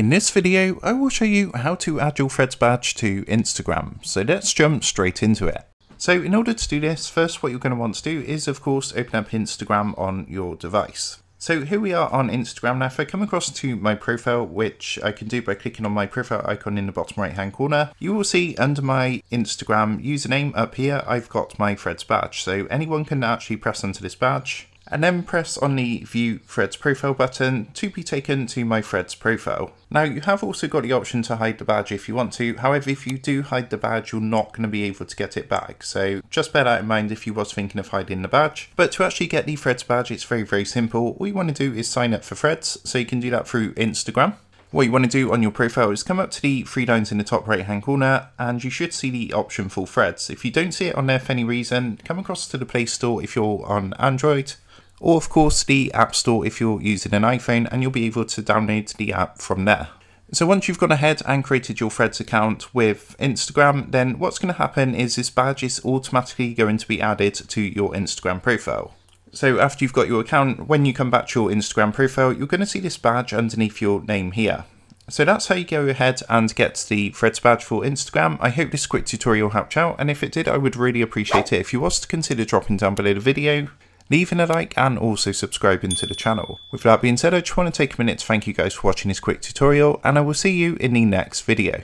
In this video, I will show you how to add your Threads badge to Instagram, so let's jump straight into it. So in order to do this, first what you're going to want to do is of course open up Instagram on your device. So here we are on Instagram now. If I come across to my profile, which I can do by clicking on my profile icon in the bottom right hand corner, you will see under my Instagram username up here, I've got my Threads badge. So anyone can actually press onto this badge and then press on the View Threads Profile button to be taken to my Threads profile. Now you have also got the option to hide the badge if you want to, however if you do hide the badge you're not going to be able to get it back, so just bear that in mind if you was thinking of hiding the badge. But to actually get the Threads badge it's very very simple, all you want to do is sign up for Threads, so you can do that through Instagram. What you want to do on your profile is come up to the three lines in the top right hand corner and you should see the option for threads. If you don't see it on there for any reason, come across to the Play Store if you're on Android or of course the App Store if you're using an iPhone and you'll be able to download the app from there. So once you've gone ahead and created your Threads account with Instagram, then what's going to happen is this badge is automatically going to be added to your Instagram profile. So after you've got your account, when you come back to your Instagram profile, you're going to see this badge underneath your name here. So that's how you go ahead and get the Threads badge for Instagram. I hope this quick tutorial helped out, and if it did, I would really appreciate it if you was to consider dropping down below the video, leaving a like and also subscribing to the channel. With that being said, I just want to take a minute to thank you guys for watching this quick tutorial and I will see you in the next video.